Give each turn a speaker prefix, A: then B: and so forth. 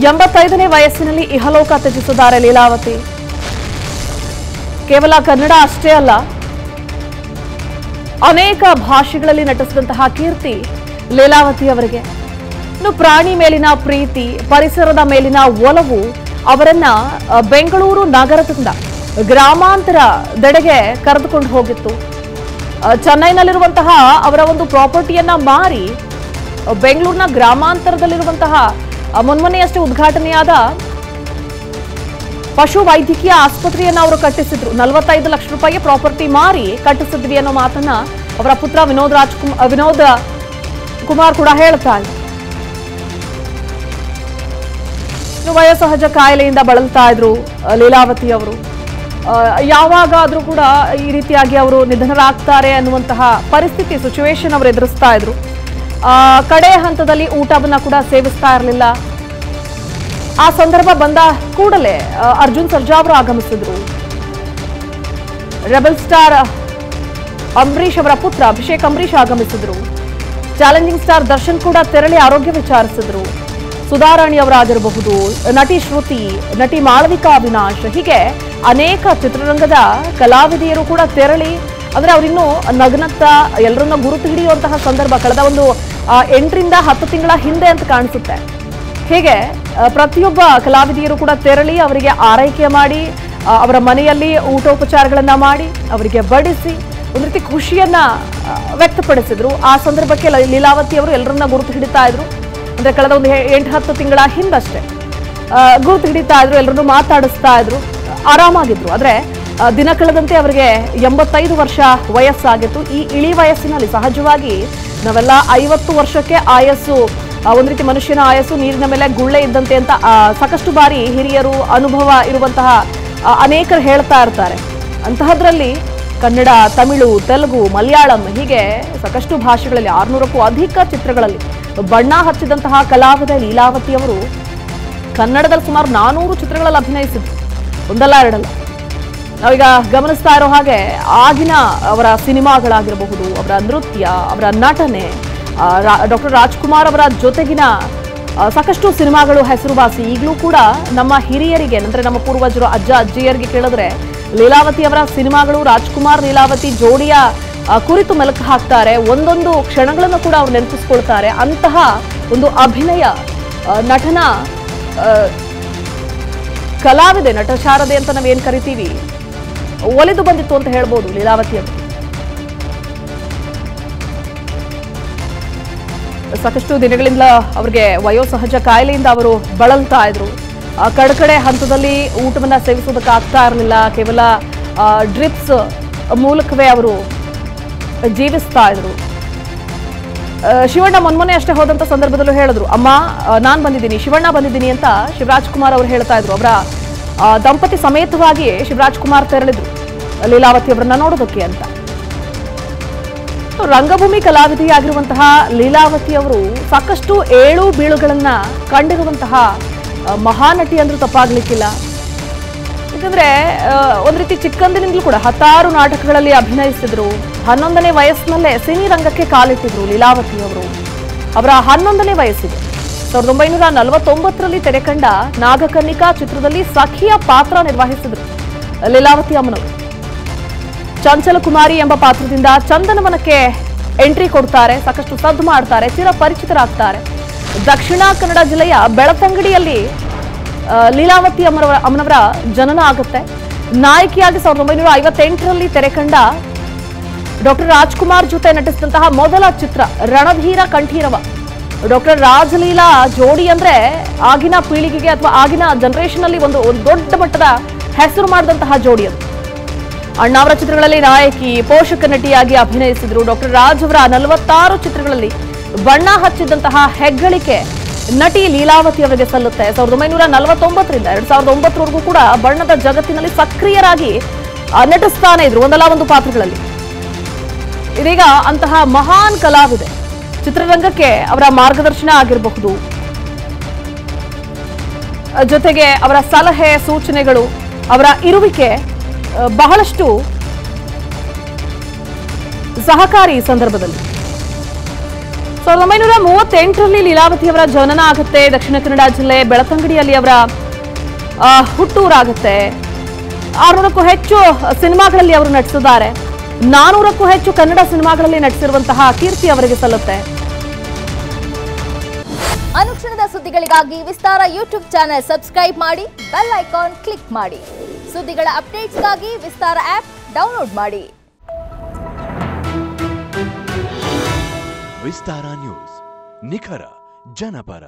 A: ಎಂಬತ್ತೈದನೇ ವಯಸ್ಸಿನಲ್ಲಿ ಇಹಲೋಕ ತ್ಯಜಿಸಿದ್ದಾರೆ ಲೀಲಾವತಿ. ಕೇವಲ ಕನ್ನಡ ಅಷ್ಟೇ ಅಲ್ಲ, ಅನೇಕ ಭಾಷೆಗಳಲ್ಲಿ ನಟಿಸಿದಂತಹ ಕೀರ್ತಿ ಲೀಲಾವತಿ ಅವರಿಗೆ. ಇನ್ನು ಪ್ರಾಣಿ ಮೇಲಿನ ಪ್ರೀತಿ, ಪರಿಸರದ ಮೇಲಿನ ಒಲವು ಅವರನ್ನ ಬೆಂಗಳೂರು ನಗರದಿಂದ ಗ್ರಾಮಾಂತರದೆಡೆಗೆ ಕರೆದುಕೊಂಡು ಹೋಗಿತ್ತು. ಚೆನ್ನೈನಲ್ಲಿರುವಂತಹ ಅವರ ಒಂದು ಪ್ರಾಪರ್ಟಿಯನ್ನ ಮಾರಿ ಬೆಂಗಳೂರಿನ ಗ್ರಾಮಾಂತರದಲ್ಲಿರುವಂತಹ ಮೊನ್ಮೊನ್ನೆಯಷ್ಟೇ ಉದ್ಘಾಟನೆಯಾದ ಪಶು ವೈದ್ಯಕೀಯ ಆಸ್ಪತ್ರೆಯನ್ನ ಅವರು ಕಟ್ಟಿಸಿದ್ರು. ನಲವತ್ತೈದು ಲಕ್ಷ ರೂಪಾಯಿ ಪ್ರಾಪರ್ಟಿ ಮಾರಿ ಕಟ್ಟಿಸಿದ್ವಿ ಅನ್ನೋ ಮಾತನ್ನ ಅವರ ಪುತ್ರ ವಿನೋದ್ ರಾಜ್ಕುಮಾರ್ ವಿನೋದ್ ಕುಮಾರ್ ಕೂಡ ಹೇಳ್ತಾರೆ. ವಯೋಸಹಜ ಕಾಯಿಲೆಯಿಂದ ಬಳಲ್ತಾ ಇದ್ರು ಲೀಲಾವತಿ ಅವರು. ಯಾವಾಗ ಯಾವಾಗಾದ್ರೂ ಕೂಡ ಈ ರೀತಿಯಾಗಿ ಅವರು ನಿಧನರಾಗ್ತಾರೆ ಅನ್ನುವಂತಹ ಪರಿಸ್ಥಿತಿ ಸಿಚುವೇಶನ್ ಅವರು ಎದುರಿಸ್ತಾ ಇದ್ರು. ಕಡೆ ಹಂತದಲ್ಲಿ ಊಟವನ್ನ ಕೂಡ ಸೇವಿಸ್ತಾ ಇರಲಿಲ್ಲ. ಆ ಸಂದರ್ಭ ಬಂದ ಕೂಡಲೇ ಅರ್ಜುನ್ ಸರ್ಜಾ ಅವರು ಆಗಮಿಸಿದ್ರು. ರೆಬಲ್ ಸ್ಟಾರ್, ಅಂಬರೀಷ್ ಅವರ ಪುತ್ರ ಅಭಿಷೇಕ್ ಅಂಬರೀಷ್ ಆಗಮಿಸಿದ್ರು. ಚಾಲೆಂಜಿಂಗ್ ಸ್ಟಾರ್ ದರ್ಶನ್ ಕೂಡ ತೆರಳಿ ಆರೋಗ್ಯ ವಿಚಾರಿಸಿದ್ರು. ಸುಧಾರಾಣಿ ಅವರಾಗಿರಬಹುದು, ನಟಿ ಶ್ರುತಿ, ನಟಿ ಮಾಳವಿಕಾ ಅವಿನಾಶ್, ಹೀಗೆ ಅನೇಕ ಚಿತ್ರರಂಗದ ಕಲಾವಿದೆಯರು ಕೂಡ ತೆರಳಿ, ಅಂದ್ರೆ ಅವರಿನ್ನೂ ನಗ್ನತ್ತ ಎಲ್ಲರನ್ನ ಗುರುತು ಹಿಡಿಯುವಂತಹ ಸಂದರ್ಭ ಕಳೆದ ಒಂದು ಎಂಟರಿಂದ ಹತ್ತು ತಿಂಗಳ ಹಿಂದೆ ಅಂತ ಕಾಣಿಸುತ್ತೆ. ಹೀಗೆ ಪ್ರತಿಯೊಬ್ಬ ಕಲಾವಿದೆಯರು ಕೂಡ ತೆರಳಿ ಅವರಿಗೆ ಆರೈಕೆ ಮಾಡಿ ಅವರ ಮನೆಯಲ್ಲಿ ಊಟೋಪಚಾರಗಳನ್ನು ಮಾಡಿ, ಅವರಿಗೆ ಬಡಿಸಿ ಒಂದು ರೀತಿ ಖುಷಿಯನ್ನ ವ್ಯಕ್ತಪಡಿಸಿದ್ರು. ಆ ಸಂದರ್ಭಕ್ಕೆ ಲೀಲಾವತಿ ಅವರು ಎಲ್ಲರನ್ನ ಗುರುತು ಹಿಡಿತಾ ಇದ್ರು. ಅಂದ್ರೆ ಕಳೆದ ಒಂದು ಎಂಟು ಹತ್ತು ತಿಂಗಳ ಹಿಂದಷ್ಟೇ. ಗುರುತು ಹಿಡಿತಾ ಇದ್ರು, ಎಲ್ಲರನ್ನು ಮಾತಾಡಿಸ್ತಾ ಇದ್ರು. ಆರಾಮಾಗಿದ್ರು. ಆದ್ರೆ ದಿನ ಕಳೆದಂತೆ ಅವರಿಗೆ ಎಂಬತ್ತೈದು ವರ್ಷ ವಯಸ್ಸಾಗಿತ್ತು. ಈ ಇಳಿ ವಯಸ್ಸಿನಲ್ಲಿ ಸಹಜವಾಗಿ ನಾವೆಲ್ಲ ಐವತ್ತು ವರ್ಷಕ್ಕೆ ಆಯಸ್ಸು ಒಂದು ರೀತಿ ಮನುಷ್ಯನ ಆಯಸ್ಸು, ನೀರಿನ ಮೇಲೆ ಗುಳ್ಳೆ ಇದ್ದಂತೆ ಅಂತ ಸಾಕಷ್ಟು ಬಾರಿ ಹಿರಿಯರು ಅನುಭವ ಇರುವಂತಹ ಅನೇಕರು ಹೇಳ್ತಾ ಇರ್ತಾರೆ. ಅಂತಹದ್ರಲ್ಲಿ ಕನ್ನಡ, ತಮಿಳು, ತೆಲುಗು, ಮಲಯಾಳಂ ಹೀಗೆ ಸಾಕಷ್ಟು ಭಾಷೆಗಳಲ್ಲಿ, ಆರುನೂರಕ್ಕೂ ಅಧಿಕ ಚಿತ್ರಗಳಲ್ಲಿ ಬಣ್ಣ ಹಚ್ಚಿದಂತಹ ಕಲಾವಿದ ಲೀಲಾವತಿ ಅವರು ಕನ್ನಡದಲ್ಲಿ ಸುಮಾರು ನಾನೂರು ಚಿತ್ರಗಳಲ್ಲಿ ಅಭಿನಯಿಸಿದ್ರು. ಒಂದಲ್ಲ, ಎರಡಲ್ಲ. ನಾವೀಗ ಗಮನಿಸ್ತಾ ಇರೋ ಹಾಗೆ ಆಗಿನ ಅವರ ಸಿನಿಮಾಗಳಾಗಿರಬಹುದು, ಅವರ ನೃತ್ಯ, ಅವರ ನಟನೆ ಡಾಕ್ಟರ್ ರಾಜ್ಕುಮಾರ್ ಅವರ ಜೊತೆಗಿನ ಸಾಕಷ್ಟು ಸಿನಿಮಾಗಳು ಹೆಸರುವಾಸಿ. ಈಗಲೂ ಕೂಡ ನಮ್ಮ ಹಿರಿಯರಿಗೆ, ಅಂದರೆ ನಮ್ಮ ಪೂರ್ವಜರು, ಅಜ್ಜ, ಅಜ್ಜಿಯರಿಗೆ ಕೇಳಿದ್ರೆ ಲೀಲಾವತಿ ಅವರ ಸಿನಿಮಾಗಳು, ರಾಜ್ಕುಮಾರ್ ಲೀಲಾವತಿ ಜೋಡಿಯ ಕುರಿತು ಮೆಲುಕು ಹಾಕ್ತಾರೆ. ಒಂದೊಂದು ಕ್ಷಣಗಳನ್ನು ಕೂಡ ಅವ್ರು ನೆನಪಿಸ್ಕೊಳ್ತಾರೆ. ಅಂತಹ ಒಂದು ಅಭಿನಯ ನಟನ ಕಲಾವಿದೆ ನಟಶಾರದೆ ಅಂತ ನಾವೇನು ಕರಿತೀವಿ? ಒಲಿದು ಬಂದಿತ್ತು ಅಂತ ಹೇಳ್ಬೋದು ಲೀಲಾವತಿ ಸಾಕಷ್ಟು ದಿನಗಳಿಂದ ಅವರಿಗೆ ವಯೋಸಹಜ ಕಾಯಿಲೆಯಿಂದ ಅವರು ಬಳಲ್ತಾ ಇದ್ರು. ಕಡಕಡೆ ಹಂತದಲ್ಲಿ ಊಟವನ್ನ ಸೇವಿಸೋದಕ್ಕಾಗ್ತಾ ಇರಲಿಲ್ಲ. ಕೇವಲ ಡ್ರಿಪ್ಸ್ ಮೂಲಕವೇ ಅವರು ಜೀವಿಸ್ತಾ ಇದ್ರು. ಶಿವಣ್ಣ ಮೊನ್ಮೊನ್ನೆ ಅಷ್ಟೇ ಹೋದಂತ ಸಂದರ್ಭದಲ್ಲೂ ಹೇಳಿದ್ರು, ಅಮ್ಮ ನಾನು ಬಂದಿದ್ದೀನಿ, ಶಿವಣ್ಣ ಬಂದಿದ್ದೀನಿ ಅಂತ ಶಿವರಾಜ್ ಕುಮಾರ್ ಅವರು ಹೇಳ್ತಾ ಇದ್ರು. ಅವರ ದಂಪತಿ ಸಮೇತವಾಗಿ ಶಿವರಾಜ್ ಕುಮಾರ್ ತೆರಳಿದ್ರು. ಲೀಲಾವತಿ ಅವರನ್ನ ನೋಡೋದಕ್ಕೆ ಅಂತ. ರಂಗಭೂಮಿ ಕಲಾವಿದೆಯಾಗಿರುವಂತಹ ಲೀಲಾವತಿ ಅವರು ಸಾಕಷ್ಟು ಏಳು ಬೀಳುಗಳನ್ನ ಕಂಡಿರುವಂತಹ ಮಹಾನಟಿ ಅಂದ್ರೂ ತಪ್ಪಾಗ್ಲಿಕ್ಕಿಲ್ಲ. ಯಾಕಂದ್ರೆ ಒಂದು ಒಂದ್ ರೀತಿ ಚಿಕ್ಕಂದಿನಿಂದಲೂ ಕೂಡ ಹತ್ತಾರು ನಾಟಕಗಳಲ್ಲಿ ಅಭಿನಯಿಸಿದ್ರು. ಹನ್ನೊಂದನೇ ವಯಸ್ಸಿನಲ್ಲೇ ಸಿನಿ ರಂಗಕ್ಕೆ ಕಾಲಿಟ್ಟಿದ್ರು ಲೀಲಾವತಿ ಅವರು. ಅವರ ಹನ್ನೊಂದನೇ ವಯಸ್ಸಿದೆ ಸಾವಿರದ ಒಂಬೈನೂರ ನಲವತ್ತೊಂಬತ್ತರಲ್ಲಿ ತೆರೆಕಂಡ ನಾಗಕನ್ನಿಕಾ ಚಿತ್ರದಲ್ಲಿ ಸಖಿಯ ಪಾತ್ರ ನಿರ್ವಹಿಸಿದ್ರು ಲೀಲಾವತಿ ಅಮ್ಮನವರು. ಚಂಚಲ ಕುಮಾರಿ ಎಂಬ ಪಾತ್ರದಿಂದ ಚಂದನವನಕ್ಕೆ ಎಂಟ್ರಿ ಕೊಡ್ತಾರೆ. ಸಾಕಷ್ಟು ಸದ್ದು ಮಾಡ್ತಾರೆ ಚಿರಪರಿಚಿತರಾಗ್ತಾರೆ ದಕ್ಷಿಣ ಕನ್ನಡ ಜಿಲ್ಲೆಯ ಬೆಳತಂಗಡಿಯಲ್ಲಿ ಲೀಲಾವತಿ ಅಮ್ಮನವರ ಅಮ್ಮನವರ ಜನನ ಆಗುತ್ತೆ. ನಾಯಕಿಯಾಗಿ ಸಾವಿರದ ಒಂಬೈನೂರ ಐವತ್ತೆಂಟರಲ್ಲಿ ತೆರೆಕಂಡ ಡಾಕ್ಟರ್ ರಾಜ್ಕುಮಾರ್ ಜೊತೆ ನಟಿಸಿದಂತಹ ಮೊದಲ ಚಿತ್ರ ರಣಧೀರ ಕಂಠೀರವ. ಡಾಕ್ಟರ್ ರಾಜಲೀಲಾ ಜೋಡಿ ಅಂದ್ರೆ ಆಗಿನ ಪೀಳಿಗೆಗೆ ಅಥವಾ ಆಗಿನ ಜನರೇಷನ್ ಅಲ್ಲಿ ಒಂದು ದೊಡ್ಡ ಮಟ್ಟದ ಹೆಸರು ಮಾಡಿದಂತಹ ಜೋಡಿ ಅದು. ಅಣ್ಣಾವರ ಚಿತ್ರಗಳಲ್ಲಿ ನಾಯಕಿ, ಪೋಷಕ ನಟಿಯಾಗಿ ಅಭಿನಯಿಸಿದ್ರು ಡಾಕ್ಟರ್ ರಾಜ್ ಅವರ ನಲವತ್ತಾರು ಚಿತ್ರಗಳಲ್ಲಿ ಬಣ್ಣ ಹಚ್ಚಿದಂತಹ ಹೆಗ್ಗಳಿಕೆ ನಟಿ ಲೀಲಾವತಿ ಅವರಿಗೆ ಸಲ್ಲುತ್ತೆ. ಸಾವಿರದ ಒಂಬೈನೂರ ನಲವತ್ತೊಂಬತ್ತರಿಂದ ಎರಡ್ ಸಾವಿರದ ಒಂಬತ್ತರವರೆಗೂ ಕೂಡ ಬಣ್ಣದ ಜಗತ್ತಿನಲ್ಲಿ ಸಕ್ರಿಯರಾಗಿ ನಟಿಸ್ತಾನೆ ಇದ್ರು ಒಂದಲ್ಲ ಒಂದು ಪಾತ್ರಗಳಲ್ಲಿ. ಇದೀಗ ಅಂತಹ ಮಹಾನ್ ಕಲಾವಿದೆ ಚಿತ್ರರಂಗಕ್ಕೆ ಅವರ ಮಾರ್ಗದರ್ಶನ ಆಗಿರಬಹುದು. ಜೊತೆಗೆ ಅವರ ಸಲಹೆ, ಸೂಚನೆಗಳು, ಅವರ ಇರುವಿಕೆ ಬಹಳಷ್ಟು ಸಹಕಾರಿ ಈ ಸಂದರ್ಭದಲ್ಲಿ. ಸಾವಿರದ ಒಂಬೈನೂರ ಮೂವತ್ತೆಂಟರಲ್ಲಿ ಲೀಲಾವತಿಯವರ ಜನನ ಆಗುತ್ತೆ. ದಕ್ಷಿಣ ಕನ್ನಡ ಜಿಲ್ಲೆ ಬೆಳತಂಗಡಿಯಲ್ಲಿ ಅವರ ಹುಟ್ಟೂರಾಗುತ್ತೆ. ಆರುನೂರಕ್ಕೂ ಹೆಚ್ಚು ಸಿನಿಮಾಗಳಲ್ಲಿ ಅವರು ನಟಿಸಿದ್ದಾರೆ. ನಾನೂರಕ್ಕೂ ಹೆಚ್ಚು ಕನ್ನಡ ಸಿನಿಮಾಗಳಲ್ಲಿ ನಟಿಸಿರುವಂತಹ ಕೀರ್ತಿ ಅವರಿಗೆ ಸಲ್ಲುತ್ತೆ.
B: ಅನುಕ್ಷಣದ ಸುದ್ದಿಗಳಿಗಾಗಿ ವಿಸ್ತಾರ ಯೂಟ್ಯೂಬ್ ಚಾನೆಲ್ ಸಬ್ಸ್ಕ್ರೈಬ್ ಮಾಡಿ, ಬೆಲ್ ಐಕಾನ್ ಕ್ಲಿಕ್ ಮಾಡಿ. ಸುದ್ದಿಗಳ ಅಪ್ಡೇಟ್ಸ್ಗಾಗಿ ವಿಸ್ತಾರ ಆಪ್ ಡೌನ್ಲೋಡ್ ಮಾಡಿ.
C: ವಿಸ್ತಾರ ನ್ಯೂಸ್ ನಿಖರ ಜನಪರ.